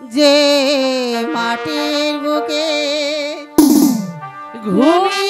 যে মাটির বুকে ঘুমিয়ে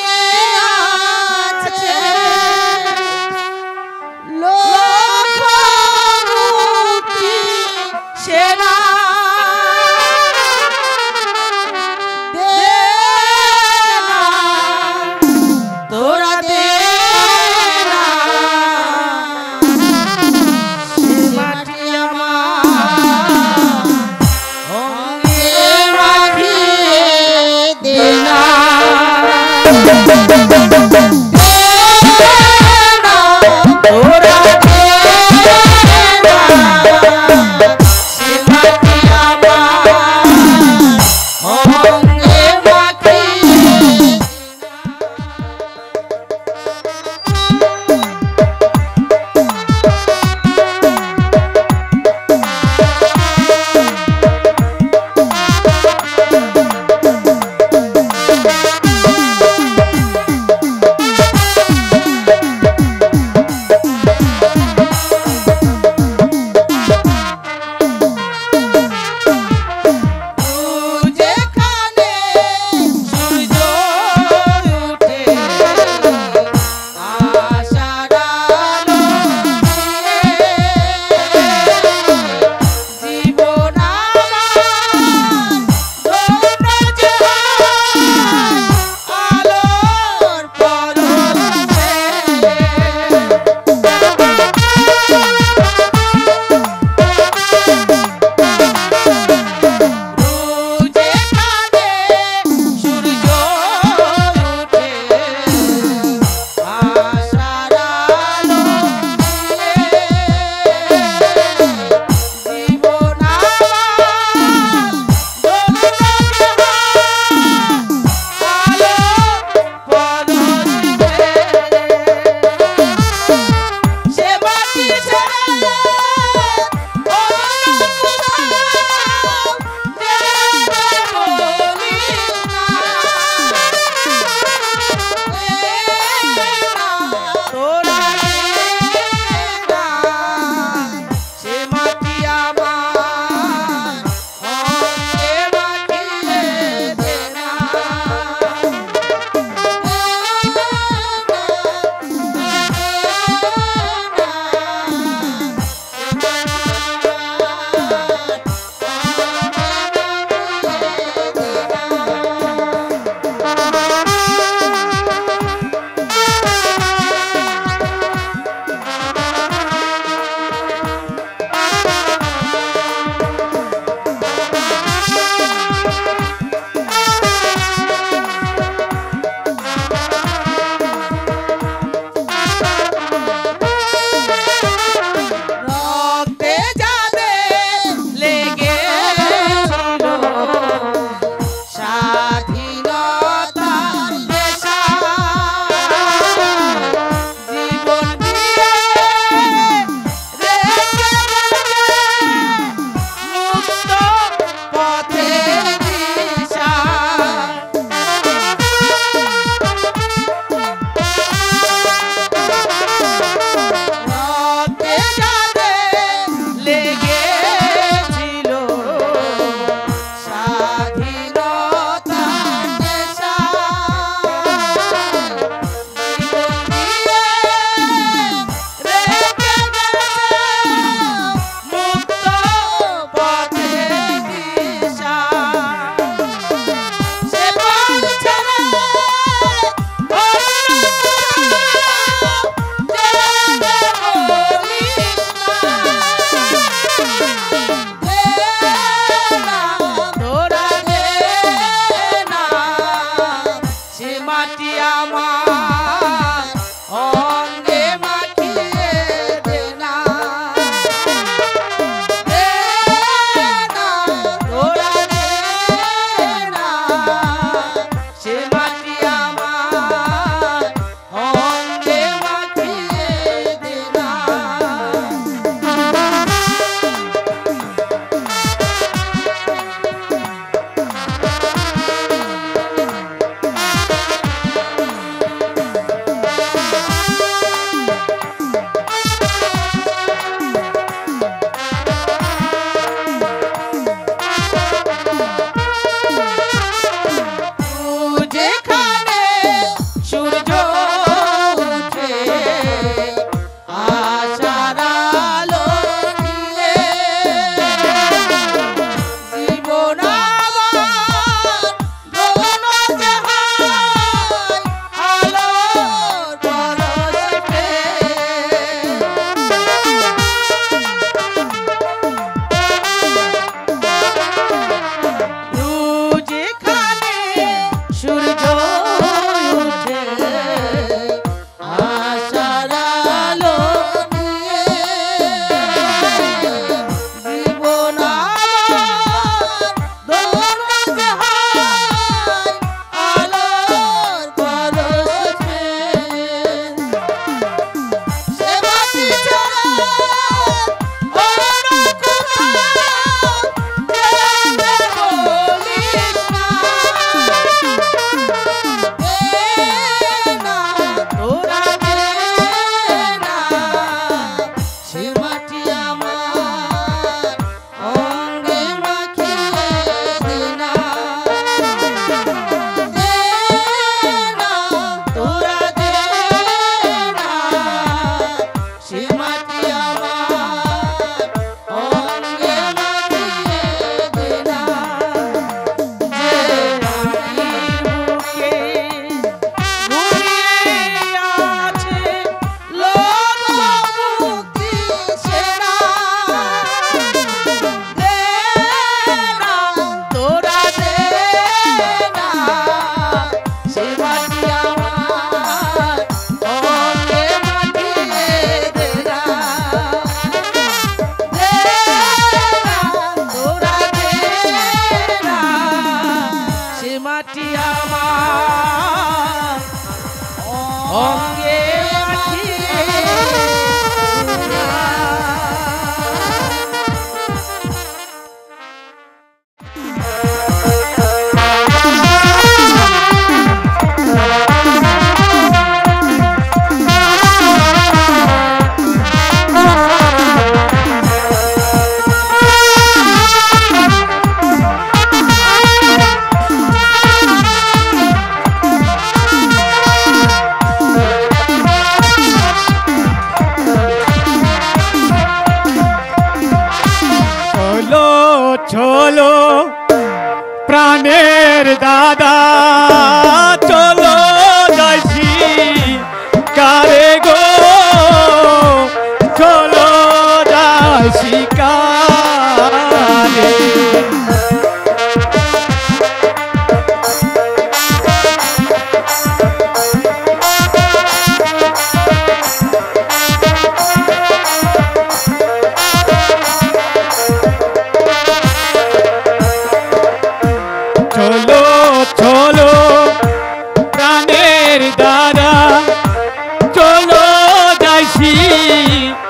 सी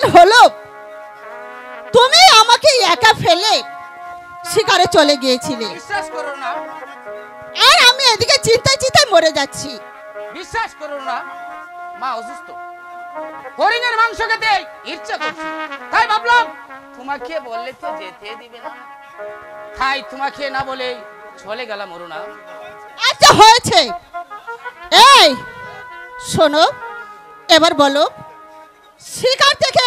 দিন হলো তুমি আমাকে একা ফেলে শিকারে চলে গিয়েছিলে। বিশ্বাস করো না। আর আমি এদিকে চিন্তায় চিন্তায় মরে যাচ্ছি। বিশ্বাস করুন না। মা অসুস্থ। হরিণের মাংস খেতে ইচ্ছা করছে। তাই ভাবলাম তোমাকে বললে তো যেতে দিবে না। তাই তোমাকে না বলে চলে গেলাম অরুণা। আচ্ছা হয়েছে। এই শোনো এবার বলো শিকার থেকে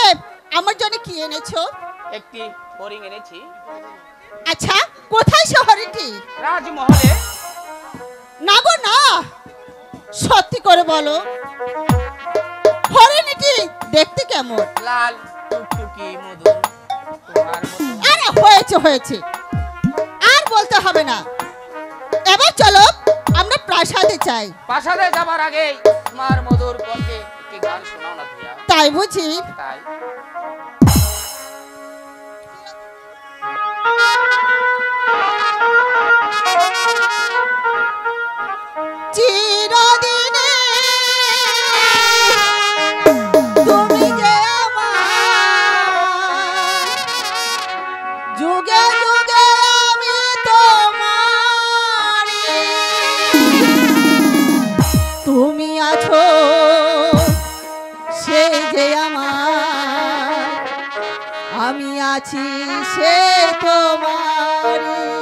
আমার জন্য কি এনেছো? একটি হরিণ এনেছি। আচ্ছা কোথায় সে হরিণটি রাজমহলে। না গো না সত্যি করে বলো। হরিণটি দেখতে কেমন? লাল টুকটুকি মধুর আরে হয়েছে হয়েছে। আর বলতে হবে না। এবার চলো আমরা প্রাসাদে চাই প্রাসাদে যাবার আগে তোমার মধুর কণ্ঠে তাই? বুঝি? তাই। চিরদিনে আছি সে তোমার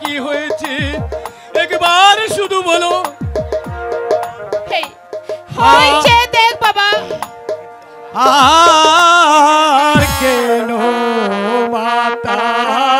কি হয়েছে? একবার শুধু বলো। কেন মাতা?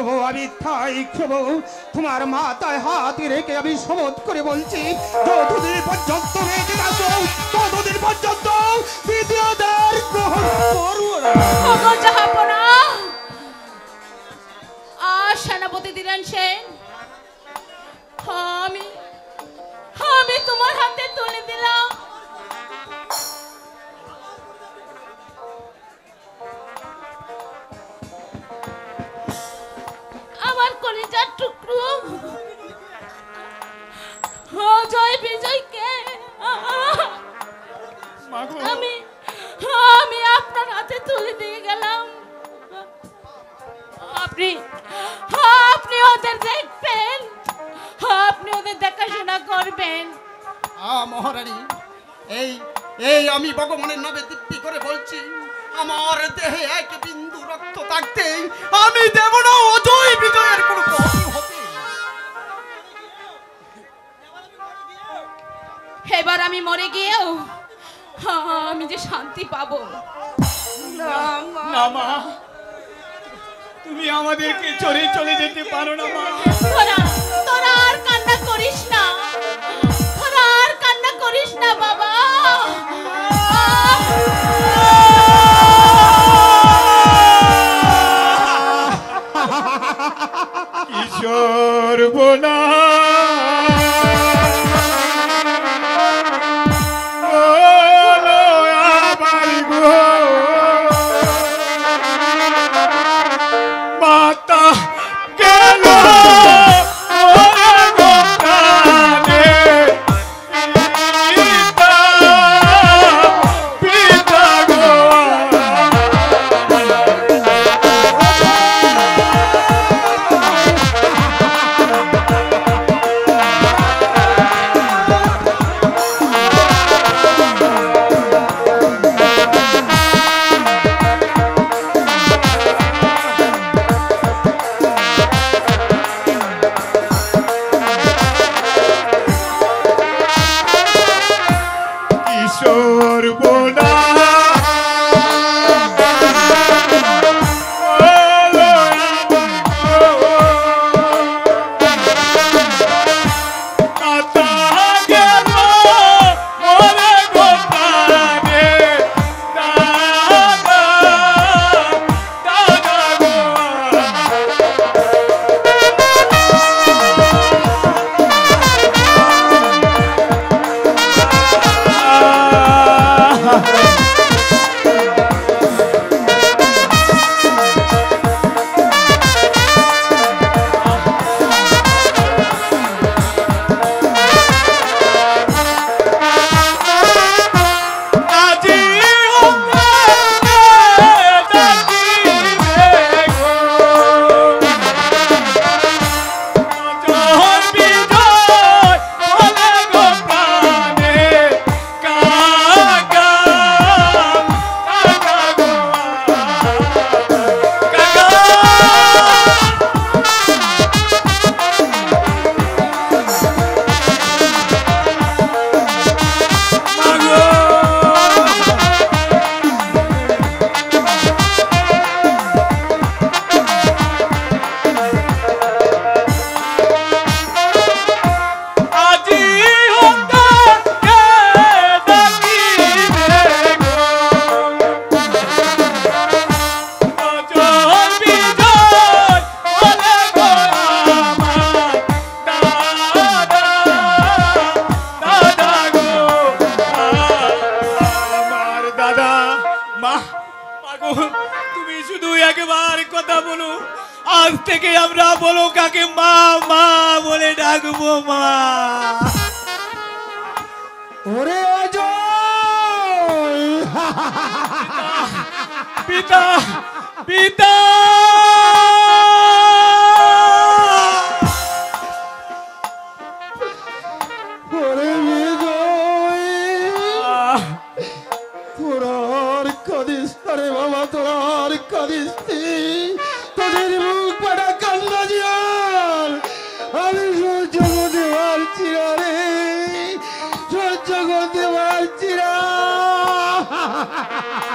করব আমি ঠাই করব তোমার মাথায় হাত রেখে আমি শপথ করে বলছি, যতদিন পর্যন্ত ততদিন পর্যন্ত দ্বিতীয়দের গ্রহণ আর সেনাপতি দিলেন সেন আমি আমি তোমার হাতে তুলে দিলাম। কলিজার জয় বিজয়কে আমি আমি আপনার হাতে তুলে দিয়ে গেলাম। আপনি আপনি ওদের দেখবেন আপনি ওদের দেখাশোনা করবেন। মহারানী এই এই আমি ভগবানের নামে দিব্যি করে বলছি আমার দেহে এক বিন্দু রক্ত থাকতেই আমি দেব না অজয় বিজয়ের কোনো হতে। এবার আমি মরে গিয়েও আমি যে শান্তি পাবো। না মা। তুমি আমাদেরকে চড়ে চলে যেতে পারো না মা। তোরা তোরা আর কান্না করিস না। তোরা আর কান্না করিস না বাবা। কিশোর বোনা একবার কথা বলো। আজ থেকে আমরা বলো কাকে মা মা বলে ডাকবো মা। ওরে পিতা পিতা!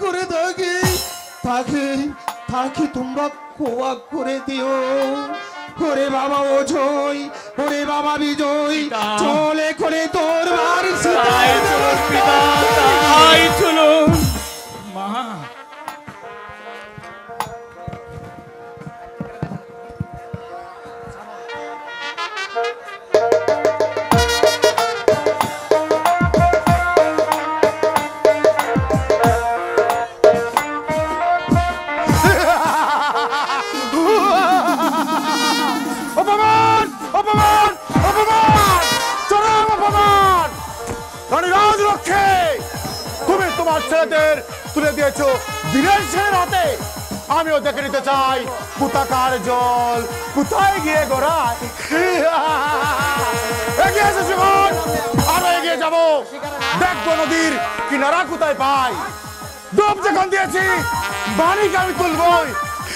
করে থাকি থাকি তাকে তোমরা কোয়া করে দিও। ওরে বাবা অজয় ওরে বাবা বিজয় চলে করে তোর বার তাই চলুন পিতা চলুন মা তুলে দিয়েছ বীরের ছেলের হাতে। আমিও দেখে নিতে চাই পুতাকার জল, কোথায় গিয়ে গোড়ায়? আরও এগিয়ে যাব। দেখব নদীর কিনারা কোথায় পাই। ডুব যখন দিয়েছি, বাণীকে আমি তুলবই।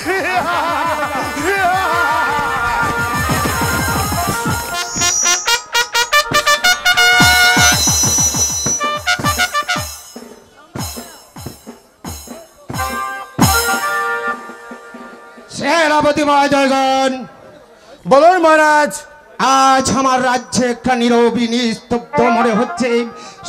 সেনাপতি মহাজয়গণ, বলুন মহারাজ, আজ আমার রাজ্যে একটা নীরবী নিস্তব্ধ মনে হচ্ছে।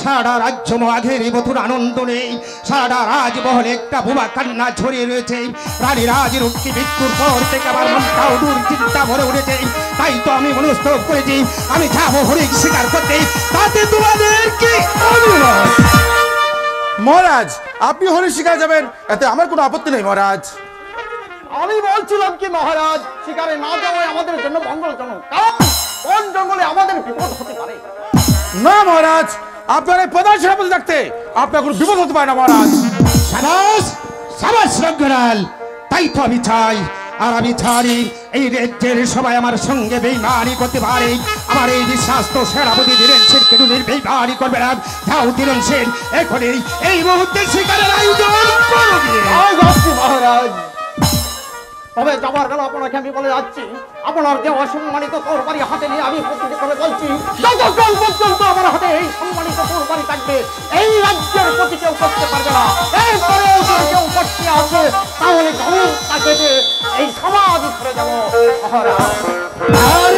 সারা রাজ্য মাঘের মধুর আনন্দ নেই। সারা রাজমহলে একটা বোমা কান্না ছড়িয়ে রয়েছে। রানী রাজরক্ষী মৃত্যুর পর থেকে আমার মনটাও দূর চিন্তা ভরে উঠেছে। তাই তো আমি মনস্থ করেছি। আমি যাব হরিক স্বীকার করতে। তাতে তোমাদের কি মহারাজ আপনি হরি শিকার যাবেন। এতে আমার কোনো আপত্তি নেই মহারাজ। আমি বলছিলাম কি মহারাজ শিকারে না যাওয়াই আমাদের জন্য মঙ্গলজনক। কারণ কোন জঙ্গলে আমাদের বিপদ হতে পারে? না মহারাজ আপনার এই প্রধান সেনাপতি থাকতে আপনার কোনো বিপদ হতে পারে না মহারাজ। সাবাস সাবাস রঙ্গনাল তাই তো আমি চাই আর আমি ছাড়ি এই রাজ্যের সবাই আমার সঙ্গে বেইমানি করতে পারে। আমার এই বিশ্বাস তো সেনাপতি দিলেন সেন কেটুনির বেইমানি করবে না? তাও দিলেন সেন এখনই এই মুহূর্তে শিকারের আয়োজন করবে মহারাজ। তবে যাবার গেল আপনাকে আমি বলে যাচ্ছি, আপনার যে অসম্মানিত তরবারি হাতে নিয়ে আমি প্রস্তুতি করে বলছি যতক্ষণ পর্যন্ত আমার হাতে এই সম্মানিত তরবারি থাকবে। এই রাজ্যের প্রতি কেউ করতে পারবে না। এরপরেও যদি কেউ করতে আসে তাহলে তাকে এই সমাজ ধরে যাব। আর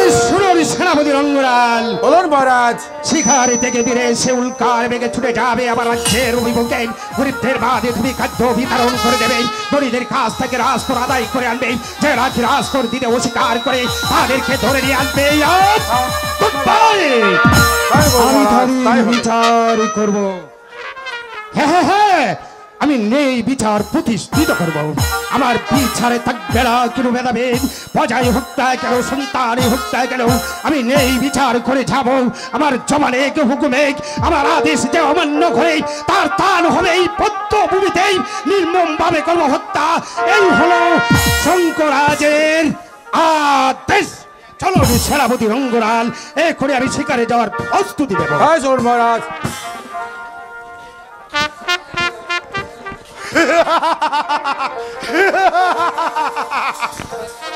শুনুন সেনাপতি রঙ্গনাল বলুন মহারাজ। শিকারি থেকে দিলে সে উল্কার বেগে ছুটে যাবে আবার রাজ্যের অভিমুখে গরিবদের বাদে তুমি খাদ্য বিতরণ করে দেবে। গরিবদের কাছ থেকে রাস্তর আদায় করে আনবে যে রাজ্য রাস্তর দিতে অস্বীকার করে তাদেরকে ধরে নিয়ে আনবে আমি বিচার করব। হ্যাঁ হ্যাঁ হ্যাঁ। আমি নেই বিচার প্রতিষ্ঠিত করব। আমার বিচারে থাকবে না কেন ভেদাভেদ। প্রজাই হত্যা কেন, সন্তানে হত্যা কেন, আমি নেই বিচার করে যাব। আমার জমানে কে হুকুমে আমার আদেশ যে অমান্য করে, তার তান হবে এই পদ্মভূমিতেই নির্মম ভাবে করব হত্যা এই হলো শঙ্করাজের আদেশ। চলো সেনাপতি রঙ্গলাল এ করে আমি শিকারে যাওয়ার প্রস্তুতি দেবো তাই চলুন মহারাজ।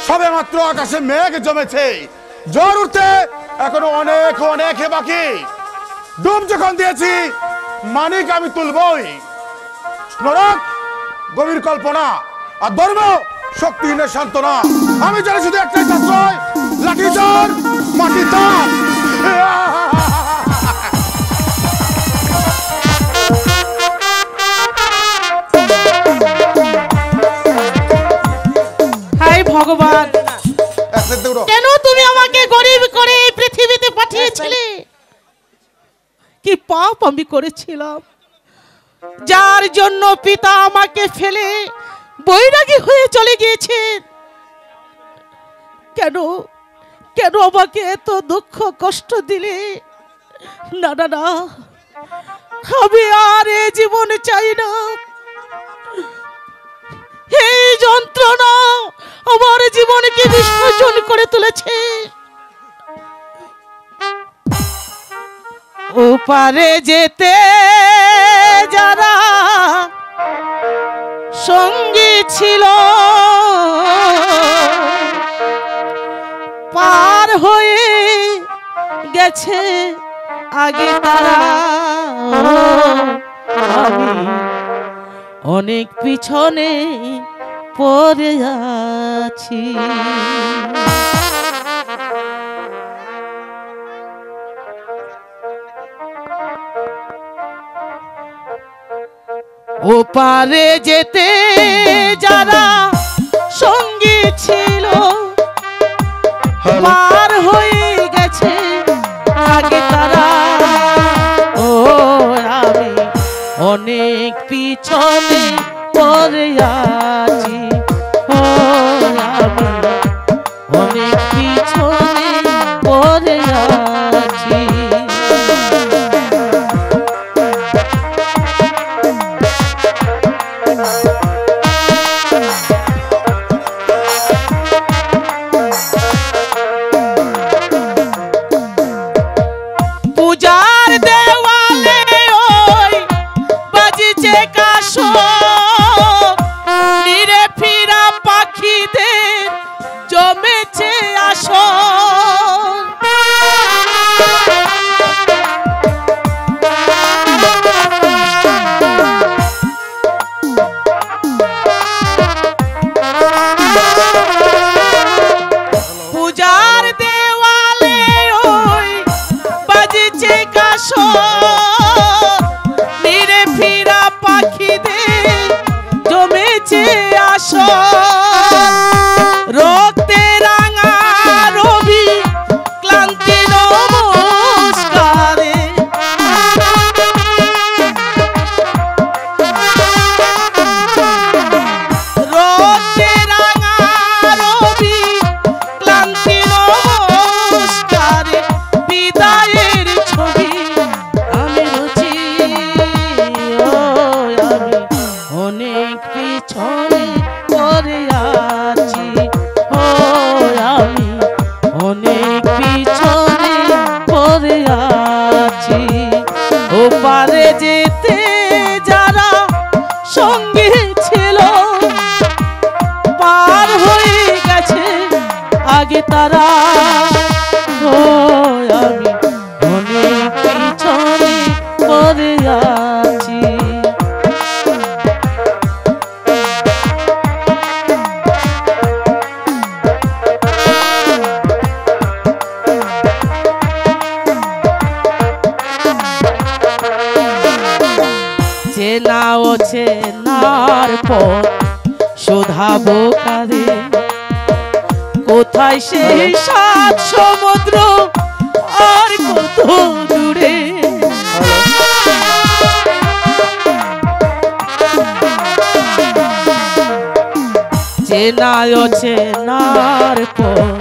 সবে মাত্র আকাশে মেঘ জমেছে। জ্বর উঠতে এখনও অনেক অনেক বাকি। ডুব যখন দিয়েছি, মানিক আমি তুলবই। নরক গভীর কল্পনা আর ধর্ম শক্তিহীনের সান্ত্বনা। আমি জানি শুধু একটাই আশ্রয় লাঠি চর মাটি তার। ভগবান। কেন তুমি আমাকে গরিব করে এই পৃথিবীতে পাঠিয়েছিলে? কি পাপ আমি করেছিলাম। যার জন্য পিতা আমাকে ফেলে বৈরাগী হয়ে চলে গিয়েছেন। কেন? কেন আমাকে এত দুঃখ কষ্ট দিলে? না না না। আমি আর এ জীবন চাই না। এই যন্ত্রণা, আমার জীবনকে বিসর্জন করে তুলেছে। ওপারে যেতে যারা সঙ্গী ছিল, পার হয়ে গেছে আগে তারা। আমি অনেক পিছনে পড়ে আছি। ও পারে যেতে যারা সঙ্গী ছিল পার হয়ে গেছে আগে তারা অনেক পিছনে পরে আর যেতে যারা সঙ্গী ছিল পার হয়ে গেছে। আগে তারা নায় অচেনার নার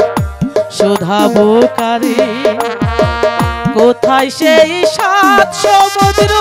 শোধাবো কারে? কোথায় সেই সাত সমুদ্র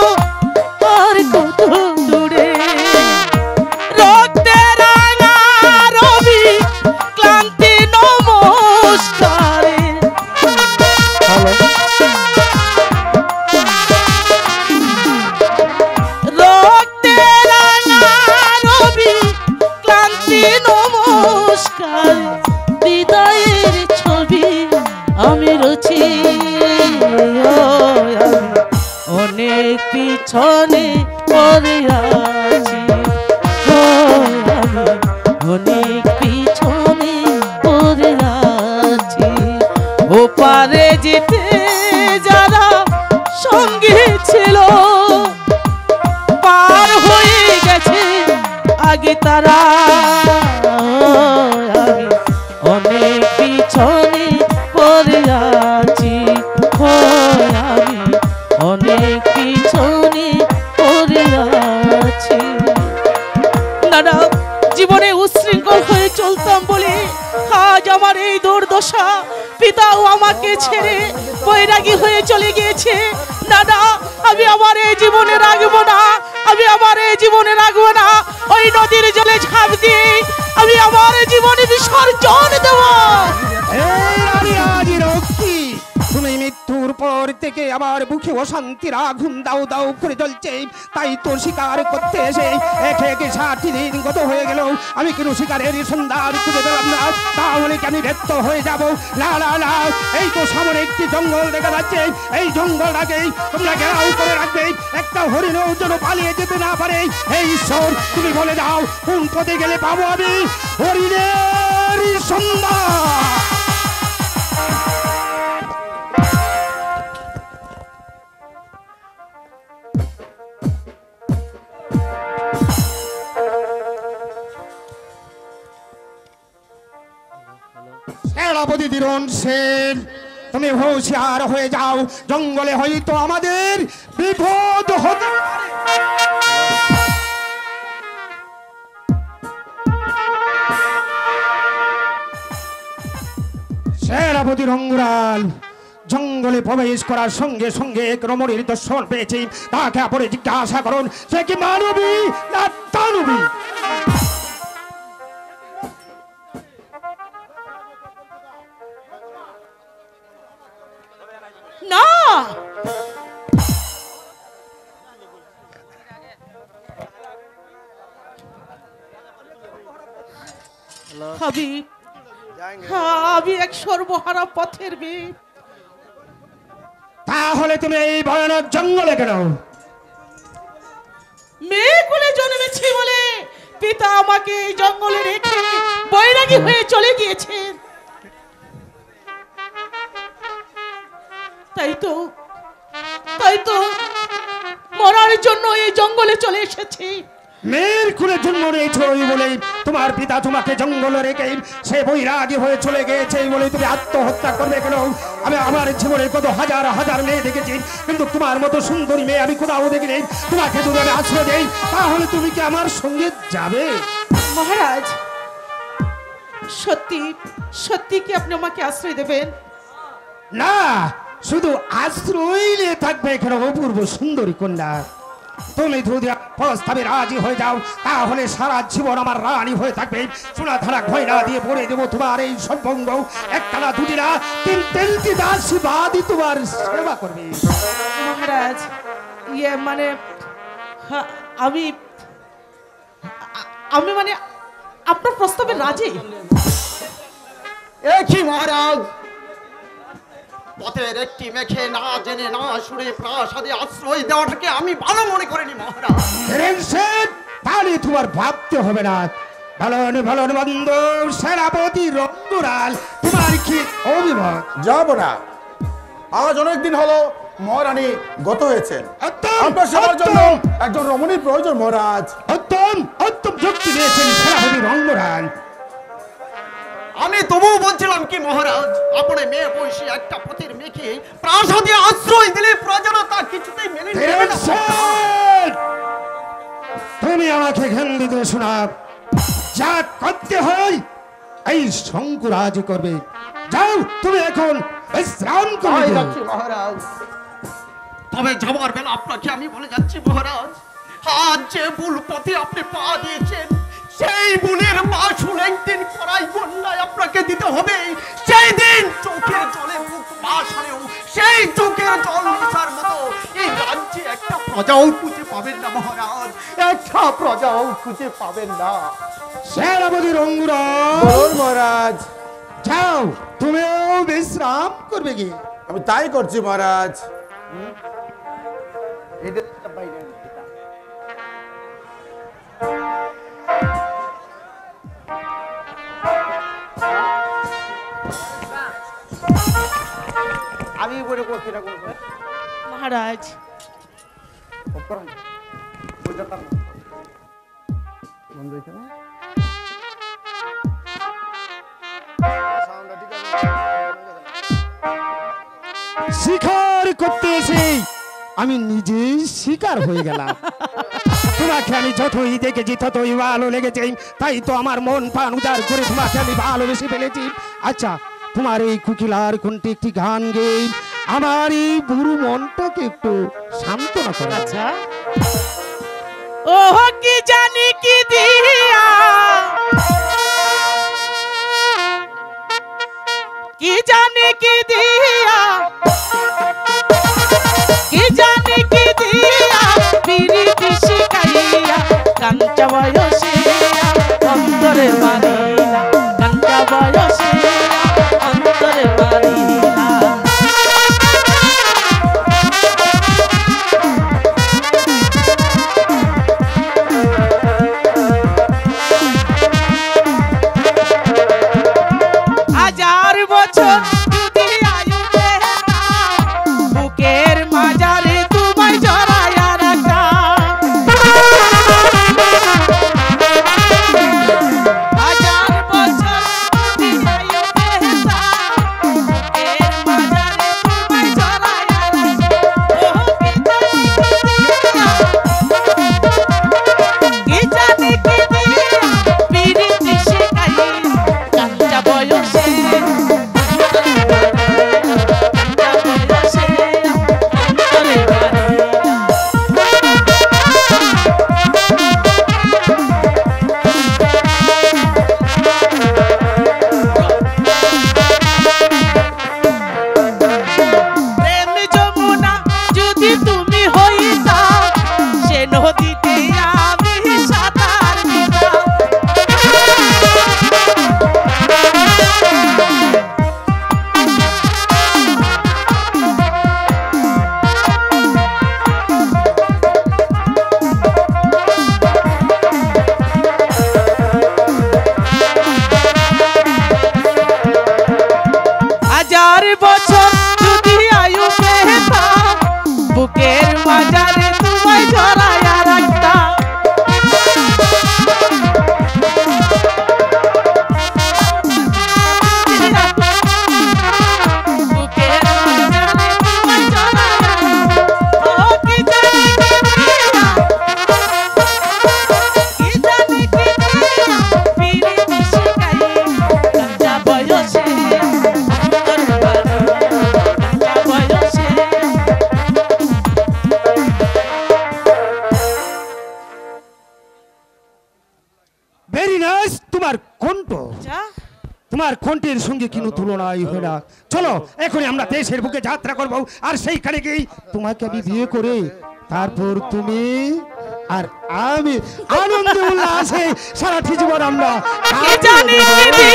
দশা। পিতাও আমাকে ছেড়ে বৈরাগী হয়ে চলে গিয়েছে। দাদা, আমি আমার এই জীবনে রাখব না। আমি আমার এই জীবনে রাখব না। ওই নদীর জলে ঝাঁপ দিয়ে আমি আমার জীবনে বিসর্জন থেকে আমার বুকে অশান্তির আগুন দাও দাও করে জ্বলছে। তাই তো শিকার করতে এসে একে একে ষাটটি দিন গত হয়ে গেল। আমি কেন শিকারের সন্ধান খুঁজে পেলাম না? তাহলে কি আমি ব্যর্থ হয়ে যাব? না না না। এই তো সামনে একটি জঙ্গল দেখা যাচ্ছে। এই জঙ্গলটাকেই তোমরা ঘেরাও করে রাখবে। একটা হরিণও যেন পালিয়ে যেতে না পারে। এই ঈশ্বর, তুমি বলে দাও, কোন পথে গেলে পাবো আমি? হরিণের সন্ধান। সেন। তুমি হুঁশিয়ার হয়ে যাও, জঙ্গলে হয়তো আমাদের বিপদ হতে। সেনাপতি রঙ্গুরাল জঙ্গলে প্রবেশ করার সঙ্গে সঙ্গে এক রমণীর দর্শন পেয়েছি। তাকে আপনি জিজ্ঞাসা করুন, সে কি মানবী না দানবী? আমি আমি এক সর্বহারা পথের মেয়ে। তাহলে তুমি এই ভয়ানক জঙ্গলে কেন? মেয়ে কোলে জন্মেছি বলে পিতা আমাকে এই জঙ্গলে রেখে বৈরাগী হয়ে চলে গিয়েছেন। তাই তো তাই তো মরার জন্য এই জঙ্গলে চলে এসেছি। মেয়ের খুলে জন্ম নিয়েছ ওই বলে তোমার পিতা তোমাকে জঙ্গলে রেখে সে বৈরাগী হয়ে চলে গিয়েছে এই বলে তুমি আত্মহত্যা করবে কেন? আমি আমার জীবনে কত হাজার হাজার মেয়ে দেখেছি কিন্তু তোমার মতো সুন্দরী মেয়ে আমি কোথাও দেখিনি। তোমাকে যদি আমি আশ্রয় দেই তাহলে তুমি কি আমার সঙ্গে যাবে? মহারাজ সত্যি সত্যি কি আপনি আমাকে আশ্রয় দেবেন? না শুধু আশ্রয় নিয়ে থাকবে এখানে অপূর্ব সুন্দরী কন্যা। তুমি যদি প্রস্তাবে রাজি হয়ে যাও তাহলে সারা জীবন আমার রানী হয়ে থাকবে। সোনা ধারা ঘয়না দিয়ে পড়ে দেবো তোমার এই সর্বঙ্গ। একটা না দুটি না তিন তিনটি দাসী বাদী তোমার সেবা করবে। মহারাজ ইয়ে মানে হ্যাঁ, আমি আমি মানে আপনার প্রস্তাবে রাজি? এ কি মহারাজ? পথের একটি মেখে না জেনে না শুনে প্রাসাদে আশ্রয় দেওয়াটাকে আমি ভালো মনে করিনি মহারাজ। তাহলে তোমার ভাবতে হবে না। ভালন ভালন বন্ধ সেনাপতি রঙ্গরাল তোমার কি অভিমত? যাব না। আজ অনেক দিন হলো মহারানী গত হয়েছেন। উত্তম, আপনার সেবার জন্য একজন রমণীর প্রয়োজন মহারাজ। উত্তম উত্তম যুক্তি দিয়েছেন সেনাপতি রঙ্গরাল। আমি তবুও বলছিলাম কি মহারাজ আপনি মেয়ে বয়সী একটা পথের মেয়েকে প্রাসাদে আশ্রয় দিলে প্রজারা তা কিছুতেই মেনে তুমি আমাকে ঘেন দিতে শোনা যা করতে হয় এই শঙ্কুরাজ করবে। যাও তুমি এখন বিশ্রাম করে যাচ্ছি মহারাজ? তবে যাবার বেলা আপনাকে আমি বলে যাচ্ছি মহারাজ। আজ যে ভুল পথে আপনি পা দিয়েছেন সেই ভুলের মাসুল একদিন করাই বন্যায় আপনাকে দিতে হবে। সেই দিন চোখের জলে মুখ মাসালেও সেই চোখের জল মিশার মতো এই রাজ্যে একটা প্রজাও খুঁজে পাবেন না মহারাজ। একটা প্রজাও খুঁজে পাবেন না। সেনাপতি রঙ্গুরাজ বলুন মহারাজ। যাও তুমিও বিশ্রাম করবে কি আমি তাই করছি মহারাজ। আমি বলে করছি না কোনো মহারাজ শিকার করতে এসে আমি নিজেই শিকার হয়ে গেলাম। তোমাকে আমি যতই দেখেছি ততই ভালো লেগেছে। তাই তো আমার মন প্রাণ উদার করে তোমাকে আমি ভালোবেসে ফেলেছি। আচ্ছা তোমার এই কুকিলার কোনটি একটি গান গেয়ে আমার এই বুড়ো মনটাকে একটু সান্ত্বনা করো। আচ্ছা। ও কি জানি কি দিয়া? কি জানি কি দিয়া? কি জানি কি দিয়া? পিরি পিসি কাইয়া কাঞ্চা বয়সিয়া অন্তরে মারিলা কাঞ্চা বয়সিয়া দেশের বুকে যাত্রা করব আর সেইখানে গিয়ে তোমাকে আমি বিয়ে করে তারপর তুমি আর আমি আনন্দ উল্লাসে সারাটি জীবন আমরা কি জানি কি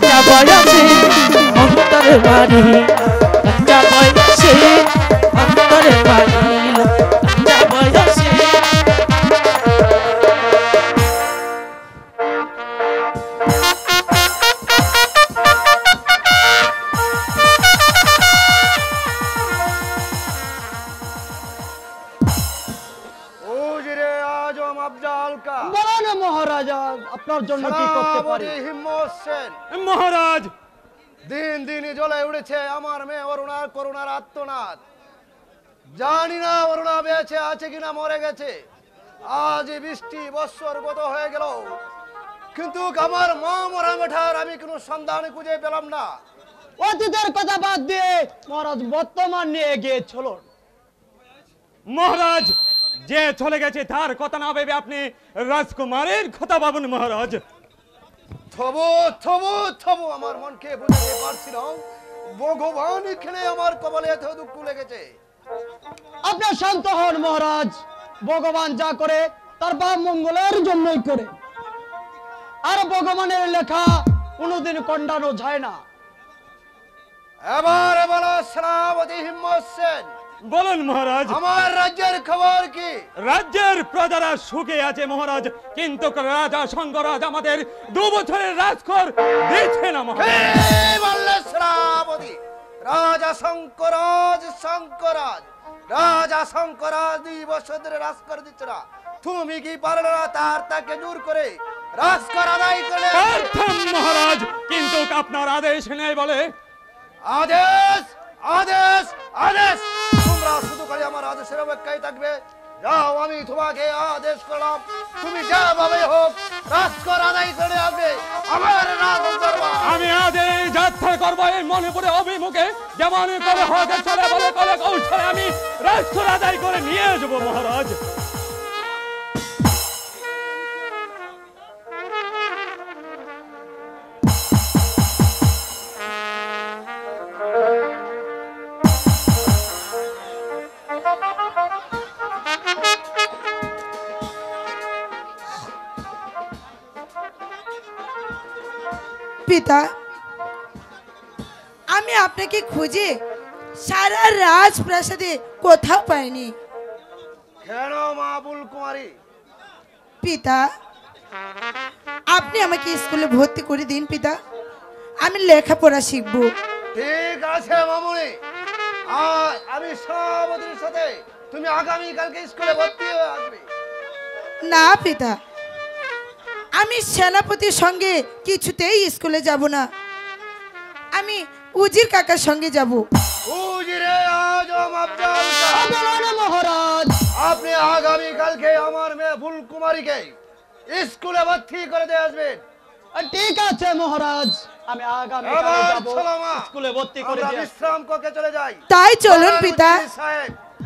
দিয়া বয়সে অন্তরে বাড়ি কাঞ্চা বয়সে অন্তরে বাড়ি। আপনার জন্য কি করতে পারি? মহারাজ! দিন দিন জ্বলে উঠেছে আমার মেয়ে অরুণার করুণার আত্মনাদ। জানি না অরুণা বেঁচে আছে কিনা মরে গেছে। আজ বৃষ্টি বৎসর গত হয়ে গেল। কিন্তু আমার মা মরা মেঠার আমি কোনো সন্ধান খুঁজে পেলাম না। অতীতের কথা বাদ দিয়ে মহারাজ বর্তমান নিয়ে এগিয়ে চলুন। মহারাজ! যে চলে গেছে তার কথা না ভেবে আপনি রাজকুমারের কথা ভাবুন মহারাজ। থবু থবু থবু আমার মনকে বুঝতে পারছি না ভগবান এখানে আমার কপালে এত দুঃখ লেগেছে। আপনি শান্ত হন মহারাজ। ভগবান যা করে তার বাপ মঙ্গলের জন্যই করে। আর ভগবানের লেখা কোনোদিন কন্ডানো যায় না। এবার বলো সেনাপতি হিম্মত সেন বলুন মহারাজ। আমার রাজ্যের খবর কি? রাজ্যের প্রজারা সুখে আছে মহারাজ কিন্তু রাজা শঙ্করাজ আমাদের দু বছরের রাজকর দিচ্ছে না মহারাজ। রাজা শঙ্করাজ শঙ্করাজ রাজা শঙ্করাজ দুই বছর ধরে রাজকর দিচ্ছে না। তুমি কি পারলে না তার তাকে দূর করে রাজকর আদায় করে মহারাজ কিন্তু আপনার আদেশ নেই বলে। আদেশ? আদেশ আদেশ। তোমরা শুধু করে আমার আদেশের অপেক্ষায় থাকবে। যাও, আমি তোমাকে আদেশ করলাম। তুমি যা ভাবে হোক রাজকর আদায় করে আসবে। আমার আমি আদেশ যাত্রা করব এই মনে মণিপুরে অভিমুখে। যেমন করে হোক চলে, বলে কলে কৌশলে আমি রাজকর আদায় করে নিয়ে যাব মহারাজ। পিতা আমি আপনাকে খুঁজে সারা রাজপ্রাসাদে কোথাও পাইনি। পিতা আপনি আমাকে স্কুলে ভর্তি করে দিন পিতা। আমি লেখাপড়া শিখব। ঠিক আছে মামুনি। আমি সভাপতির সাথে তুমি আগামী কালকে স্কুলে ভর্তি হয়ে আসবে। না পিতা আমি সেনাপতির সঙ্গে কিছুতেই স্কুলে যাব না। আমি উজির কাকার সঙ্গে যাব। উজিরে আজম আফজাল শাহ। মহারাজ। আপনি আগামী কালকে আমার মেয়ে ফুল কুমারীকে স্কুলে ভর্তি করে দিয়ে আসবেন। ঠিক আছে মহারাজ। আমি আগামী স্কুলে ভর্তি করে বিশ্রাম কক্ষে চলে যাই। তাই চলুন পিতা।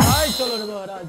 তাই চলো রে মহারাজ।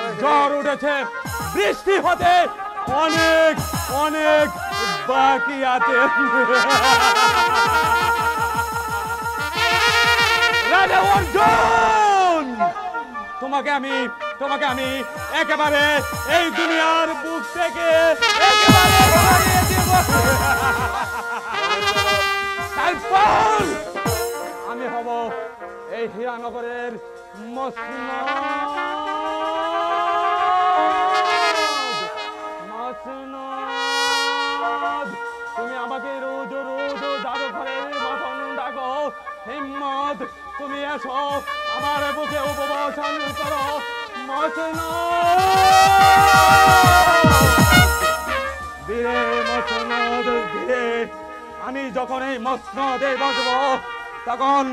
ঝড় উঠেছে, বৃষ্টি হতে অনেক অনেক বাকি আছে। তোমাকে আমি তোমাকে আমি একেবারে এই দুনিয়ার বুক থেকে একেবারে আমি হব এই হীরানগরের মসনদ তুমি আমাকে রোজ রোজ জাদু ঘরের মতন ডাকো, হিম্মত। তুমি এসো, আমার বুকে উপবাসন করো। ধীরে মসনদ ধীরে। আমি যখন এই মসনদে বসবো তখন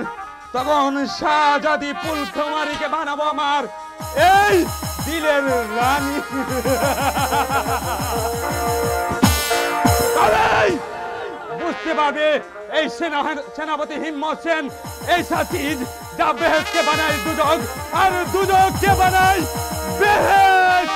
তখন শাহজাদি পুলকুমারীকে বানাবো আমার। এই দিলের রানী বুঝতে পারবে এই সেনা সেনাপতি হিম্মত সেন এই সাচিজ যা বেহেশকে বানায় দুদক আর দুদককে বানায় বেহেশ!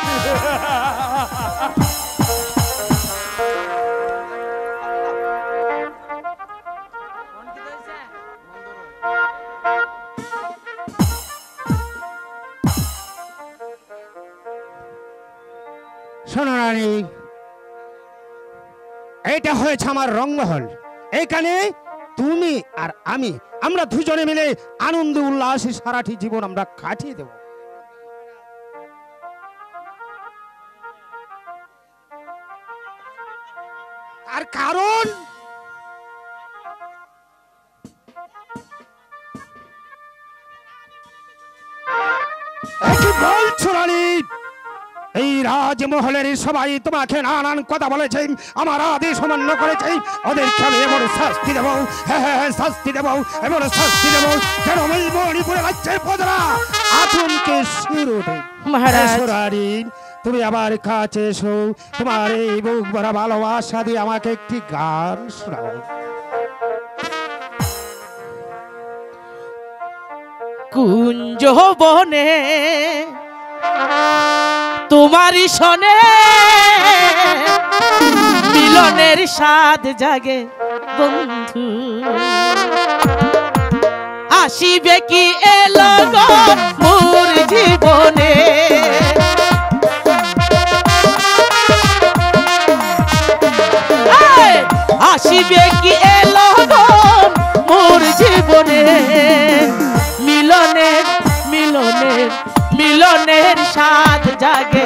শোনো রানী এটা হয়েছে আমার রঙ্গমহল এইখানে তুমি আর আমি, আমরা দুজনে মিলে আনন্দ, উল্লাসে, সারাটি জীবন আমরা কাটিয়ে দেব। আর কারণ? বলছো রানী? এই রাজমহলের সবাই তোমাকে নানান কথা বলেছে আমার আদেশ অমান্য করেছে ওদেরকে আমি এমন শাস্তি দেব হ্যাঁ হ্যাঁ হ্যাঁ, শাস্তি দেব এমন শাস্তি দেব যেন ওই মণিপুরে রাজ্যের প্রজারা আতঙ্কে সুর ওঠে মহারাজ। এসো রানী, তুমি আমার কাছে এসো তোমার এই বুক ভরা ভালোবাসা দিয়ে আমাকে একটি গান শোনাও কুঞ্জ বনে তোমারই শোনে। মিলনের স্বাদ জাগে, বন্ধু। আসিবে কি এলো মোর জীবনে? আসিবে কি এলো মোর জীবনে? মিলনের মিলনের মিলনের স্বাদ জাগে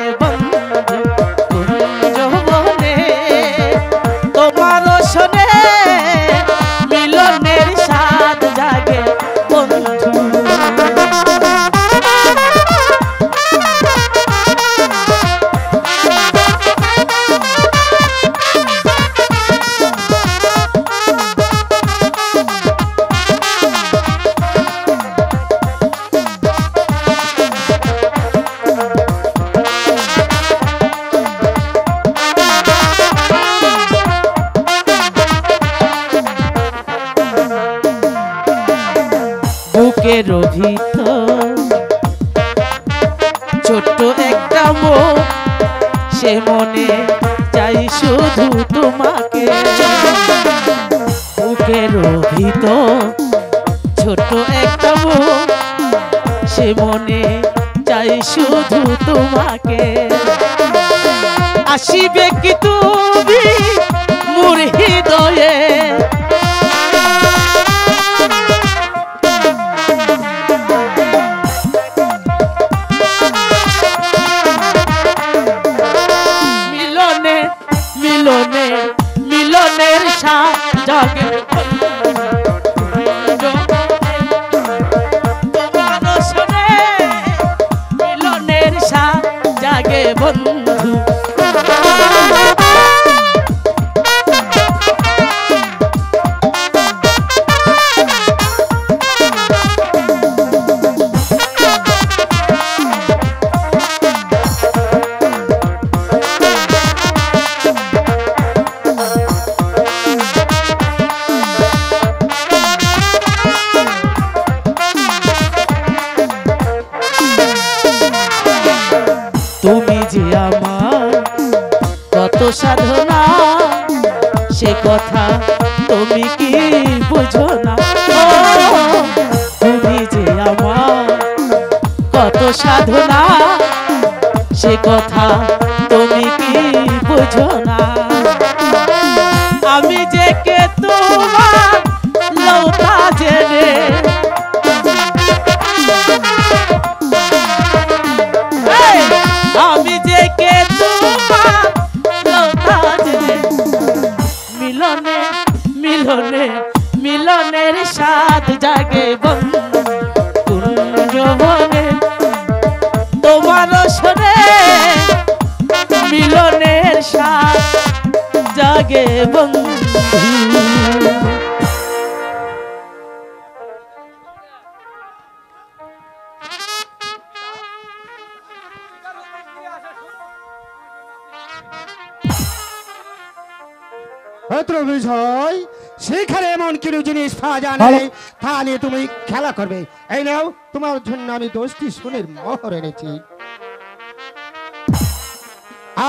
করবে। এই নাও তোমার জন্য আমি দোষটি সোনের মোহর এনেছি।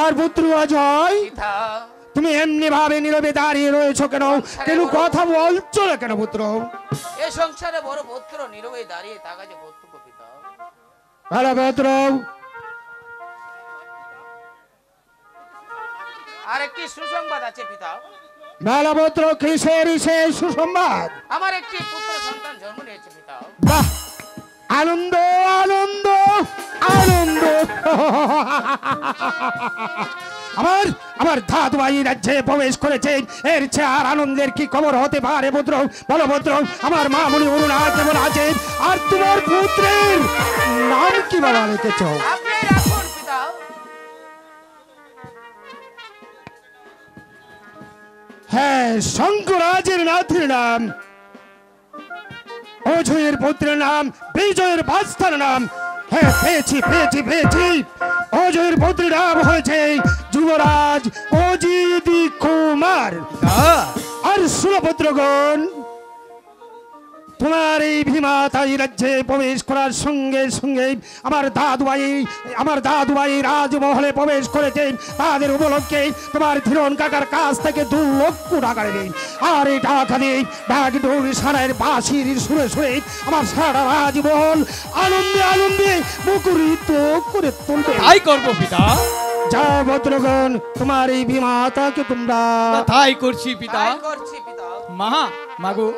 আর পুত্র অজয় তুমি এমনি ভাবে নীরবে দাঁড়িয়ে রয়েছো কেন? কেন কথা বলছো না কেন পুত্র? এ সংসারে বড় পুত্র নীরবে দাঁড়িয়ে থাকা যে ভালো পুত্র। আর একটি সুসংবাদ আছে পিতা। ভালো পুত্র কিসের সে সুসংবাদ? আমার একটি পুত্র সন্তান জন্ম নিয়েছে পিতা। বাহ! আনন্দ আনন্দ আনন্দ। আমার আমার দাদু ভাই রাজ্যে প্রবেশ করেছে এর চেয়ে আর আনন্দের কি খবর হতে পারে পুত্র? বলো পুত্র আমার মা মনি অরুণা কেমন আছে আর তোমার পুত্রের নাম কি বাবা রেখেছ হ্যাঁ শঙ্করাজের নাথের নাম অজয়ের পুত্রের নাম বিজয়ের বাস্তার নাম। হ্যাঁ পেয়েছি পেয়েছি পেয়েছি। অজয়ের পুত্রের নাম হয়েছে যুবরাজ অজিদি কুমার। আর সুরপুত্রগণ তোমার এই ভীমাতাই রাজ্যে প্রবেশ করার সঙ্গে সঙ্গে আমার দাদুভাই আমার দাদুভাই রাজমহলে প্রবেশ করেছে। তাদের উপলক্ষে তোমার ধীরন কাকার কাছ থেকে দু লক্ষ টাকা নেবে। আর এই টাকা দিয়ে ডাক ডোর সারায়ের বাঁশির সুরে সুরে আমার সারা রাজমহল আনন্দে আনন্দে মুখরিত করে তুলবে। তাই করব পিতা। যা ভদ্রগণ তোমার এই ভীমাতাকে তোমরা তাই করছি পিতা। করছি পিতা। মা মাগো।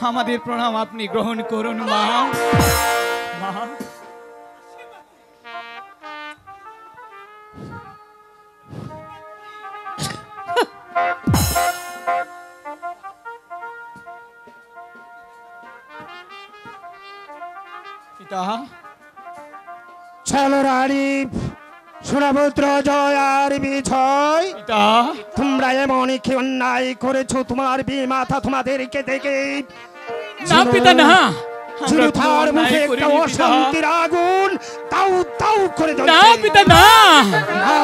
আমাদের প্রণাম আপনি গ্রহণ করুন মা। মা। পিতা। চলো রানী। সুরপুত্র জয় আর বিজয়। তোমরা এমন কি অন্যায় করেছ তোমার বি মাথা তোমাদেরকে দেখে। না পিতা না। তার মুখে একটা অশান্তির আগুন তাও তাও করে না পিতা না। না,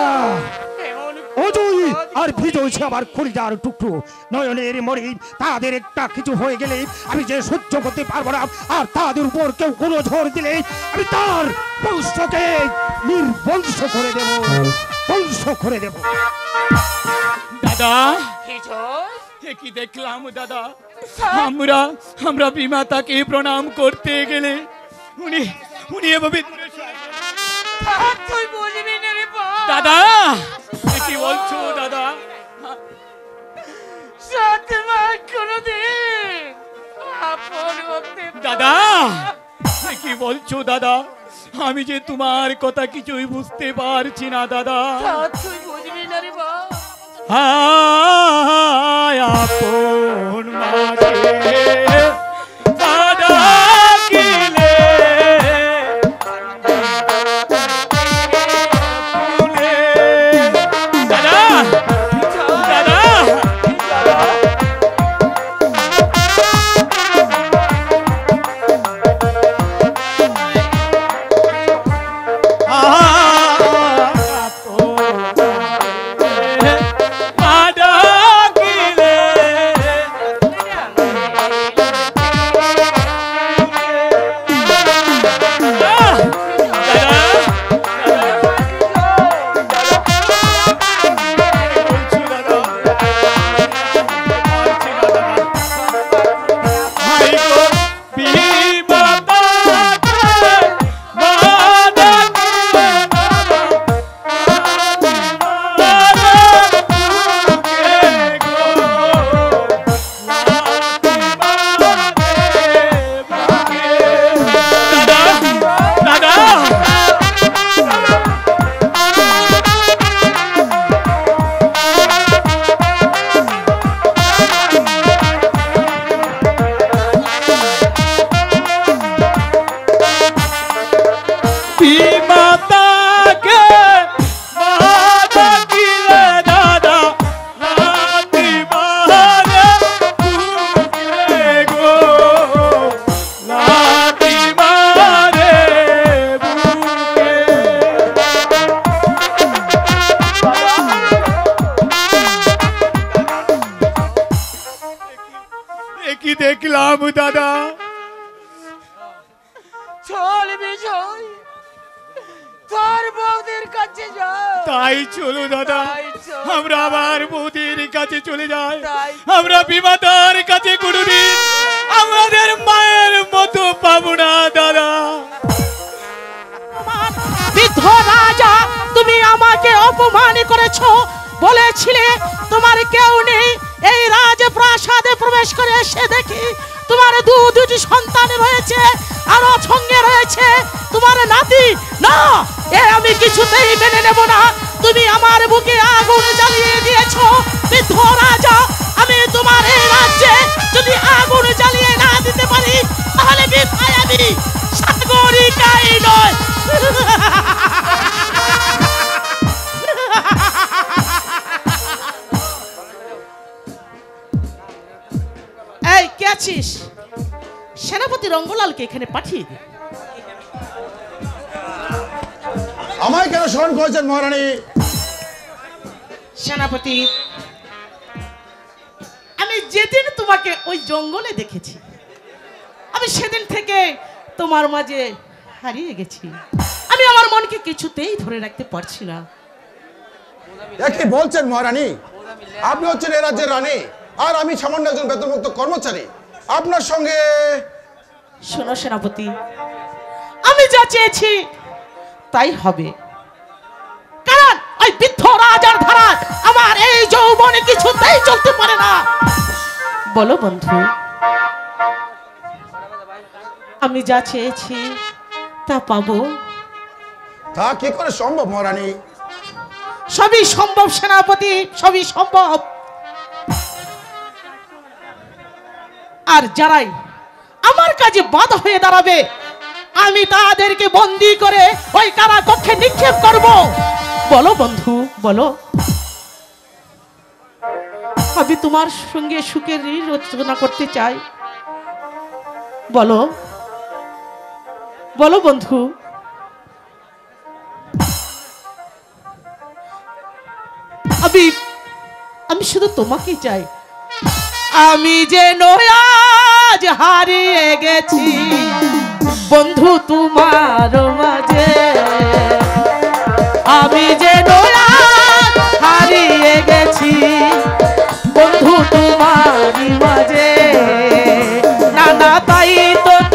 অজয় আর বিজয় সে আমার খুলিদার টুকরো। নয়নের মরি তাদের একটা কিছু হয়ে গেলে আমি যে সহ্য করতে পারব না আর তাদের উপর কেউ কোনো ঝড় দিলে আমি তার বংশকে নির্বংশ করে দেব। বংশ করে দেব। দাদা কি দেখলাম দাদা? আমরা আমরা বিমাতাকে প্রণাম করতে গেলে উনি উনি এভাবে দূরে দাদা কি বলছো দাদা সত্যমা কোনদিন আপন হতে দাদা কি বলছো দাদা আমি যে তোমার কথা কিছুই বুঝতে পারছি না দাদা তুই বুঝবি না রে হায় আপন দেখলাম দাদা। চল বিজয় তোর বৌদির কাছে যা তাই চলো দাদা। আমরা আবার বৌদির কাছে চলে যাই। আমরা বিমাতার কাছে কোনোদিন আমাদের মায়ের মতো পাবো না দাদা। বৃদ্ধ রাজা তুমি আমাকে অপমান করেছ। বলেছিলে তোমার কেউ নেই। এই রাজপ্রাসাদে প্রবেশ করে এসে দেখি তোমার দু দুটি সন্তান রয়েছে, আরও সঙ্গে রয়েছে। তোমার নাতি, না, এ আমি কিছুতেই মেনে নেব না। তুমি আমার বুকে আগুন জ্বালিয়ে দিয়েছ, বৃদ্ধ রাজা। আমি তোমার এই রাজ্যে যদি আগুন জ্বালিয়ে না দিতে পারি, তাহলে বৃদ্ধায় আমি। সাগরিকাই নয়। আছিস? সেনাপতি রঙ্গলালকে এখানে পাঠিয়ে দে। আমায় কেন স্মরণ করেছেন মহারানী? সেনাপতি আমি যেদিন তোমাকে ওই জঙ্গলে দেখেছি আমি সেদিন থেকে তোমার মাঝে হারিয়ে গেছি। আমি আমার মনকে কিছুতেই ধরে রাখতে পারছি না। কি বলছেন মহারানী? আপনি হচ্ছেন এ রাজ্যের রানী আর আমি সামান্য একজন বেতনমুক্ত কর্মচারী। আপনার সঙ্গে শোনো সেনাপতি আমি যা চেয়েছি তাই হবে। কারণ ওই বৃদ্ধ রাজার ধারা আমার এই যৌবনে কিছুতেই চলতে পারে না। বলো বন্ধু আমি যা চেয়েছি তা পাবো। তা কি করে সম্ভব মহারানী? সবই সম্ভব সেনাপতি সবই সম্ভব। আর যারাই আমার কাজে বাধা হয়ে দাঁড়াবে, আমি তাদেরকে বন্দি করে ওই কারা কক্ষে নিক্ষেপ করব। বলো বন্ধু, বলো। আমি তোমার সঙ্গে সুখের রচনা করতে চাই। বলো। বলো বন্ধু। আমি আমি শুধু তোমাকেই চাই। আমি যে নয়াজ হারিয়ে গেছি। বন্ধু, তোমার মাঝে। আমি যে নয়াজ হারিয়ে গেছি। বন্ধু, তোমার মাঝে। না না, তাই তো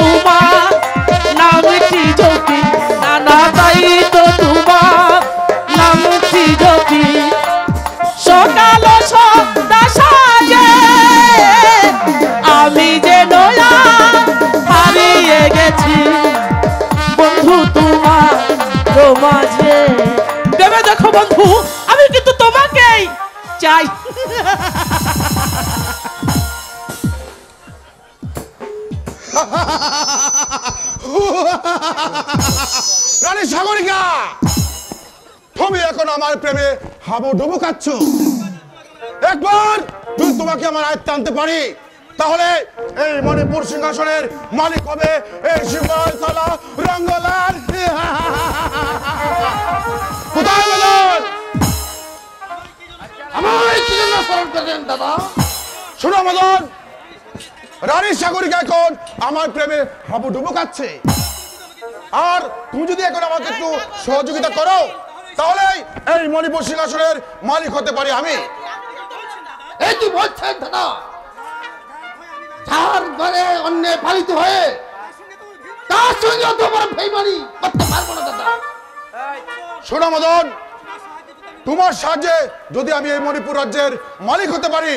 মাঝে। ভেবে দেখো বন্ধু, আমি কিন্তু তোমাকেই চাই। রানী সাগরিকা, তুমি এখন আমার প্রেমে হাবুডুবু খাচ্ছ। একবার যদি তোমাকে আমার আয়ত্তে আনতে পারি। তাহলে এই মণিপুর সিংহাসনের মালিক হবে এই সিংহাসলা রঙ্গলার কোথায় স্মরণ করলেন দাদা? শোনো সাগরিকা এখন আমার আর তুমি যদি আমাকে একটু সহযোগিতা করো, তাহলে এই মণিপুর সিংহাসনের মালিক হতে পারি আমি। এই কি বলছেন দাদা। যার ঘরে অন্য পালিত হয়ে তার সঙ্গে তোমার বেইমানি করতে পারব না দাদা। শোনো মদন তোমার সাহায্যে যদি আমি এই মণিপুর রাজ্যের মালিক হতে পারি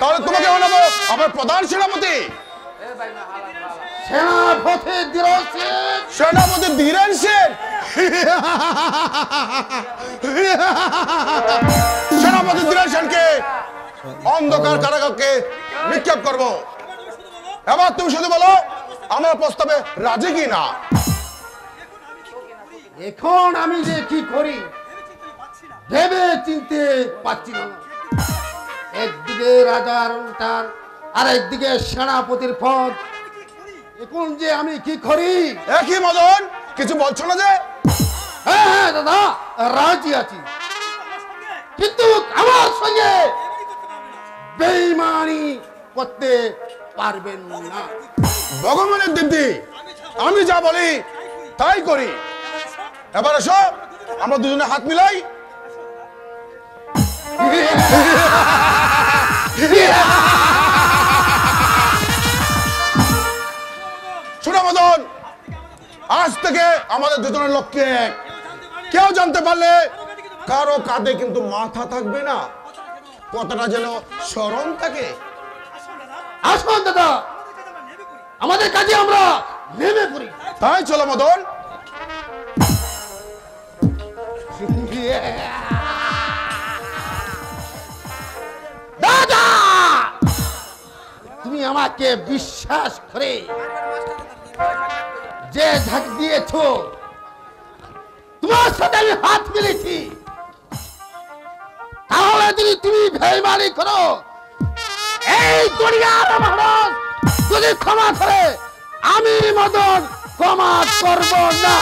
তাহলে তোমাকে বানাবো আমার প্রধান সেনাপতি। সেনাপতি ধীরেন সেন। সেনাপতি ধীরেন সেনকে অন্ধকার কারাগারকে নিক্ষেপ করব। এবার তুমি শুধু বলো আমার প্রস্তাবে রাজি কি না? এখন আমি যে কি করি ভেবে চিনতে পারছি না। একদিকে রাজার অঙ্কার আর একদিকে সেনাপতির পদ। এখন যে আমি কি করি? একই মদন কিছু বলছো না যে? হ্যাঁ হ্যাঁ দাদা রাজি আছি। কিন্তু আমার সঙ্গে বেইমানি করতে পারবেন না। ভগবানের দিদি আমি যা বলি, তাই করি। এবার এসো, আমরা দুজনে হাত মিলাই। শোনো আজ থেকে আমাদের দুজনের লক্ষ্য কেউ জানতে পারলে কারও কাঁধে কিন্তু মাথা থাকবে না। কথাটা যেন স্মরণ থাকে। আসুন দাদা। আমাদের কাজে আমরা নেমে পড়ি। তাই চলো মদন। দাদা! তুমি আমাকে বিশ্বাস করে যে ঝাঁক দিয়েছ তোমার সাথে আমি হাত মিলেছি তাহলে যদি তুমি বেইমানি করো এই দুনিয়ার মানুষ যদি ক্ষমা করে আমি মদন ক্ষমা করব না।